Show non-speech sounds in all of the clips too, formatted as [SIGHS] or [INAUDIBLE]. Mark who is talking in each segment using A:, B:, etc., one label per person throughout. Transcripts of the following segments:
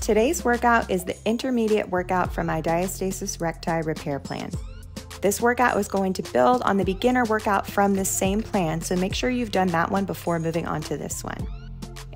A: Today's workout is the intermediate workout from my diastasis recti repair plan. This workout is going to build on the beginner workout from this same plan, so make sure you've done that one before moving on to this one.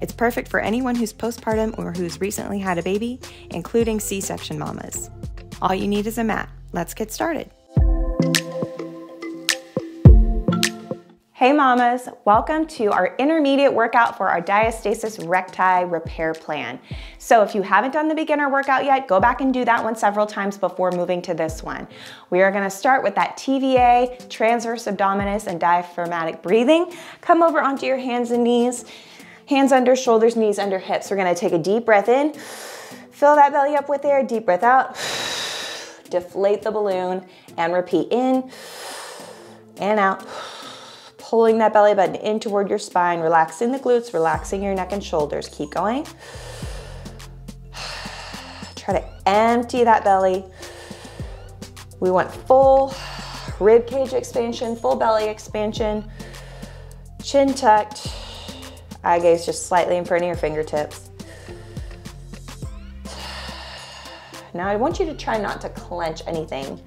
A: It's perfect for anyone who's postpartum or who's recently had a baby, including C section mamas. All you need is a mat. Let's get started. Hey mamas, welcome to our intermediate workout for our diastasis recti repair plan. So if you haven't done the beginner workout yet, go back and do that one several times before moving to this one. We are gonna start with that TVA, transverse abdominis and diaphragmatic breathing. Come over onto your hands and knees, hands under shoulders, knees under hips. We're gonna take a deep breath in, fill that belly up with air, deep breath out, deflate the balloon and repeat in and out pulling that belly button in toward your spine, relaxing the glutes, relaxing your neck and shoulders. Keep going. [SIGHS] Try to empty that belly. We want full rib cage expansion, full belly expansion, chin tucked, eye gaze just slightly in front of your fingertips. [SIGHS] Now I want you to try not to clench anything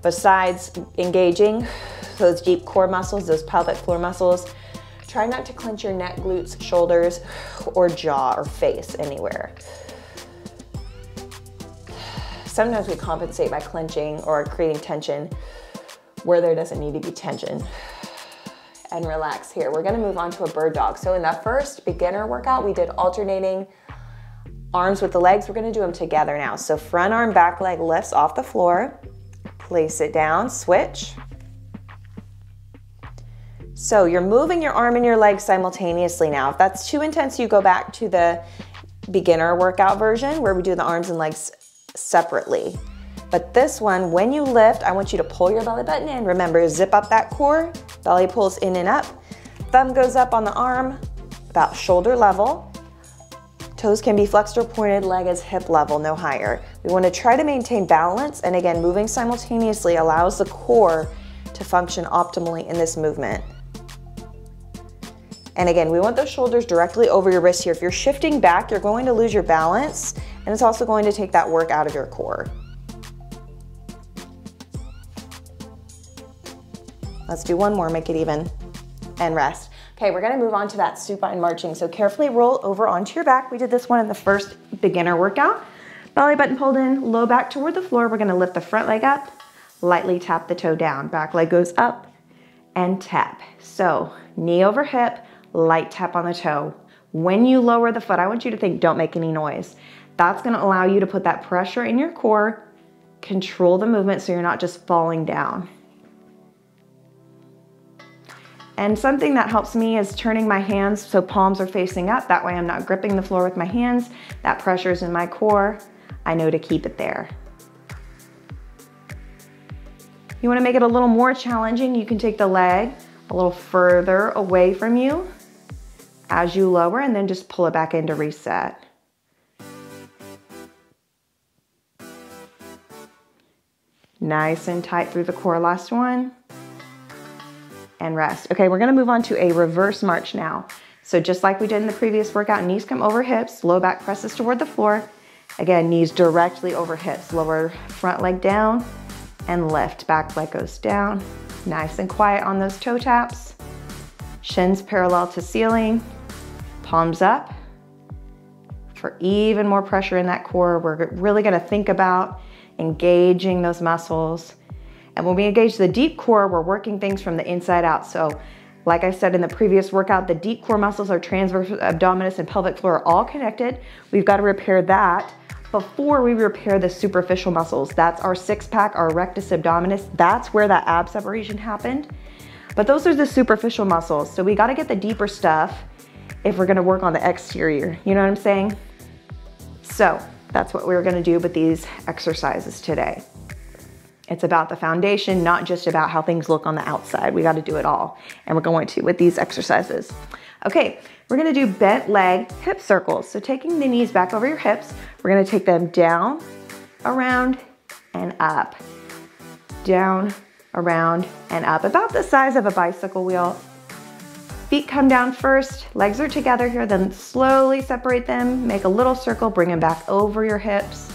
A: besides engaging those deep core muscles, those pelvic floor muscles. Try not to clench your neck, glutes, shoulders, or jaw or face anywhere. Sometimes we compensate by clenching or creating tension where there doesn't need to be tension. And relax here. We're gonna move on to a bird dog. So in that first beginner workout, we did alternating arms with the legs. We're gonna do them together now. So front arm, back leg lifts off the floor. Place it down, switch. So you're moving your arm and your leg simultaneously now. If that's too intense, you go back to the beginner workout version where we do the arms and legs separately. But this one, when you lift, I want you to pull your belly button in. Remember, zip up that core, belly pulls in and up. Thumb goes up on the arm, about shoulder level. Toes can be flexed or pointed, leg is hip level, no higher. We wanna try to maintain balance, and again, moving simultaneously allows the core to function optimally in this movement. And again, we want those shoulders directly over your wrist here. If you're shifting back, you're going to lose your balance and it's also going to take that work out of your core. Let's do one more, make it even, and rest. Okay, we're gonna move on to that supine marching. So carefully roll over onto your back. We did this one in the first beginner workout. Belly button pulled in, low back toward the floor. We're gonna lift the front leg up, lightly tap the toe down. Back leg goes up and tap. So knee over hip, light tap on the toe. When you lower the foot, I want you to think, don't make any noise. That's gonna allow you to put that pressure in your core, control the movement so you're not just falling down. And something that helps me is turning my hands so palms are facing up. That way I'm not gripping the floor with my hands. That pressure is in my core. I know to keep it there. You wanna make it a little more challenging, you can take the leg a little further away from you as you lower and then just pull it back in to reset. Nice and tight through the core, last one. And rest. Okay, we're gonna move on to a reverse march now. So just like we did in the previous workout, knees come over hips, low back presses toward the floor. Again, knees directly over hips, lower front leg down and lift. Back leg goes down. Nice and quiet on those toe taps. Shins parallel to ceiling, palms up. For even more pressure in that core, we're really gonna think about engaging those muscles. And when we engage the deep core, we're working things from the inside out. So like I said in the previous workout, the deep core muscles, are transverse abdominis and pelvic floor are all connected. We've got to repair that before we repair the superficial muscles. That's our six pack, our rectus abdominis. That's where that ab separation happened. But those are the superficial muscles. So we got to get the deeper stuff if we're gonna work on the exterior. You know what I'm saying? So that's what we're gonna do with these exercises today. It's about the foundation, not just about how things look on the outside. We gotta do it all. And we're going to with these exercises. Okay, we're gonna do bent leg hip circles. So taking the knees back over your hips, we're gonna take them down, around, and up. Down, around, and up. About the size of a bicycle wheel Feet come down first, legs are together here, then slowly separate them, make a little circle, bring them back over your hips.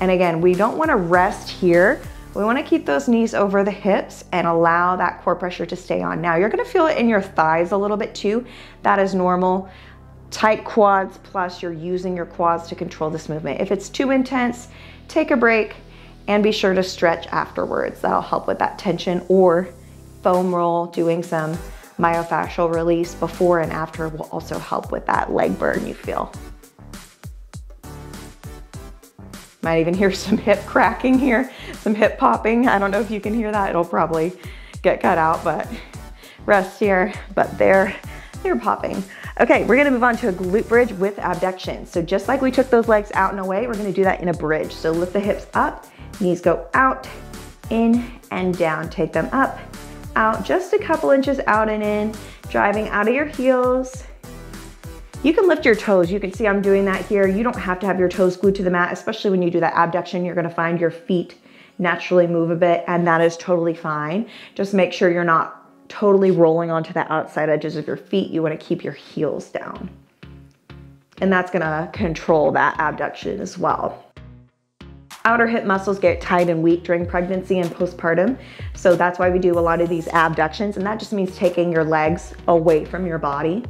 A: And again, we don't wanna rest here. We wanna keep those knees over the hips and allow that core pressure to stay on. Now you're gonna feel it in your thighs a little bit too. That is normal. Tight quads plus you're using your quads to control this movement. If it's too intense, take a break and be sure to stretch afterwards. That'll help with that tension or foam roll, doing some myofascial release before and after will also help with that leg burn you feel. Might even hear [LAUGHS] some hip cracking here, some hip popping. I don't know if you can hear that. It'll probably get cut out, but rest here, but they're, they're popping. Okay, we're gonna move on to a glute bridge with abduction. So just like we took those legs out and away, we're gonna do that in a bridge. So lift the hips up, knees go out, in and down. Take them up, out, just a couple inches out and in, driving out of your heels, you can lift your toes. You can see I'm doing that here. You don't have to have your toes glued to the mat, especially when you do that abduction. You're gonna find your feet naturally move a bit and that is totally fine. Just make sure you're not totally rolling onto the outside edges of your feet. You wanna keep your heels down. And that's gonna control that abduction as well. Outer hip muscles get tight and weak during pregnancy and postpartum. So that's why we do a lot of these abductions. And that just means taking your legs away from your body.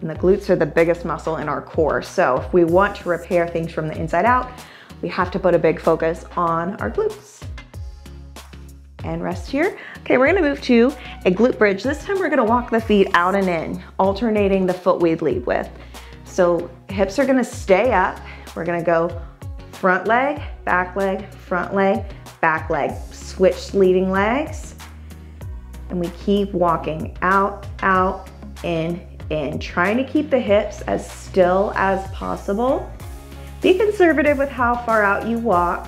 A: And the glutes are the biggest muscle in our core. So if we want to repair things from the inside out, we have to put a big focus on our glutes. And rest here. Okay, we're gonna move to a glute bridge. This time we're gonna walk the feet out and in, alternating the foot we lead with. So hips are gonna stay up. We're gonna go front leg, back leg, front leg, back leg. Switch leading legs. And we keep walking out, out, in, in, trying to keep the hips as still as possible. Be conservative with how far out you walk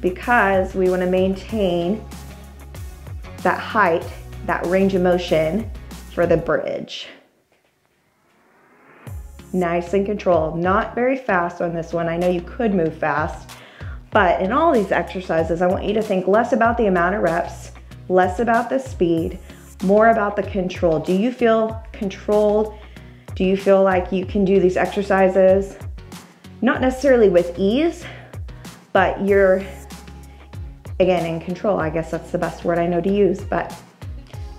A: because we wanna maintain that height, that range of motion for the bridge. Nice and controlled, not very fast on this one. I know you could move fast, but in all these exercises, I want you to think less about the amount of reps, less about the speed, more about the control. Do you feel controlled? Do you feel like you can do these exercises? Not necessarily with ease, but you're, again, in control. I guess that's the best word I know to use, but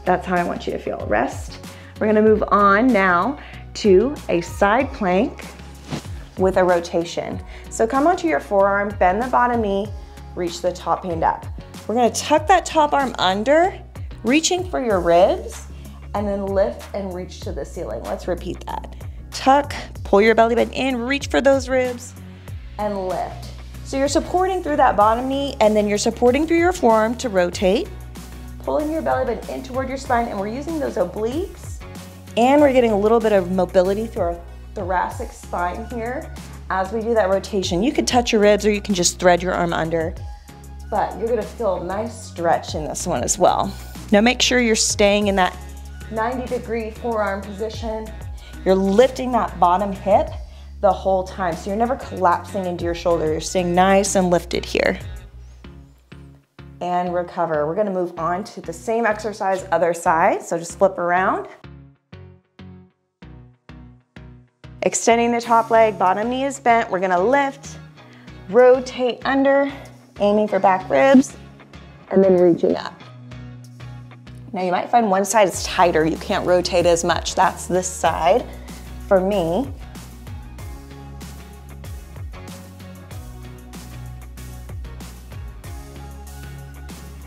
A: that's how I want you to feel. Rest. We're gonna move on now to a side plank with a rotation. So come onto your forearm, bend the bottom knee, reach the top hand up. We're gonna tuck that top arm under reaching for your ribs, and then lift and reach to the ceiling. Let's repeat that. Tuck, pull your belly button in, reach for those ribs, and lift. So you're supporting through that bottom knee, and then you're supporting through your forearm to rotate, pulling your belly button in toward your spine, and we're using those obliques, and we're getting a little bit of mobility through our thoracic spine here as we do that rotation. You could touch your ribs or you can just thread your arm under, but you're gonna feel a nice stretch in this one as well. Now make sure you're staying in that 90 degree forearm position. You're lifting that bottom hip the whole time. So you're never collapsing into your shoulder. You're staying nice and lifted here. And recover. We're gonna move on to the same exercise, other side. So just flip around. Extending the top leg, bottom knee is bent. We're gonna lift, rotate under, aiming for back ribs, and then reaching up. Now you might find one side is tighter, you can't rotate as much. That's this side for me.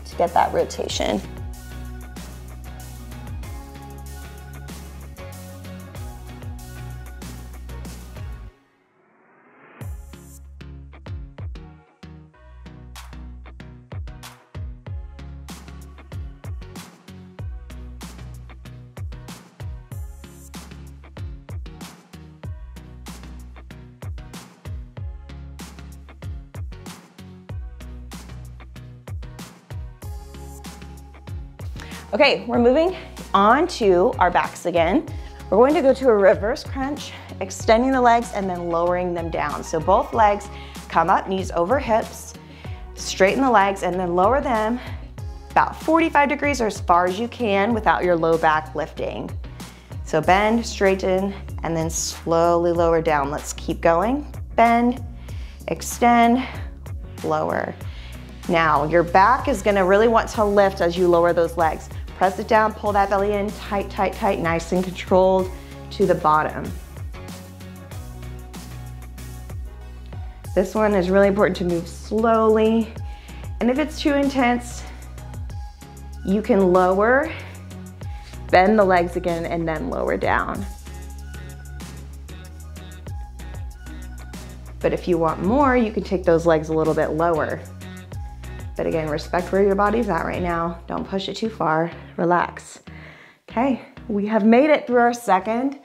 A: To get that rotation. Okay, we're moving on to our backs again. We're going to go to a reverse crunch, extending the legs and then lowering them down. So both legs come up, knees over hips, straighten the legs and then lower them about 45 degrees or as far as you can without your low back lifting. So bend, straighten, and then slowly lower down. Let's keep going. Bend, extend, lower. Now, your back is gonna really want to lift as you lower those legs. Press it down, pull that belly in, tight, tight, tight, nice and controlled to the bottom. This one is really important to move slowly. And if it's too intense, you can lower, bend the legs again, and then lower down. But if you want more, you can take those legs a little bit lower. But again, respect where your body's at right now. Don't push it too far, relax. Okay, we have made it through our second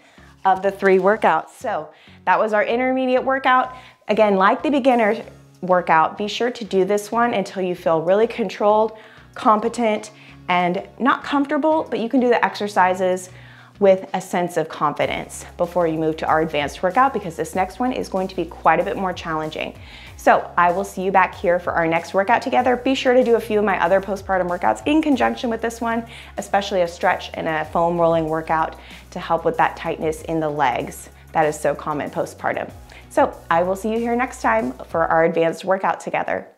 A: of the three workouts. So that was our intermediate workout. Again, like the beginner workout, be sure to do this one until you feel really controlled, competent, and not comfortable, but you can do the exercises with a sense of confidence before you move to our advanced workout because this next one is going to be quite a bit more challenging. So I will see you back here for our next workout together. Be sure to do a few of my other postpartum workouts in conjunction with this one, especially a stretch and a foam rolling workout to help with that tightness in the legs that is so common postpartum. So I will see you here next time for our advanced workout together.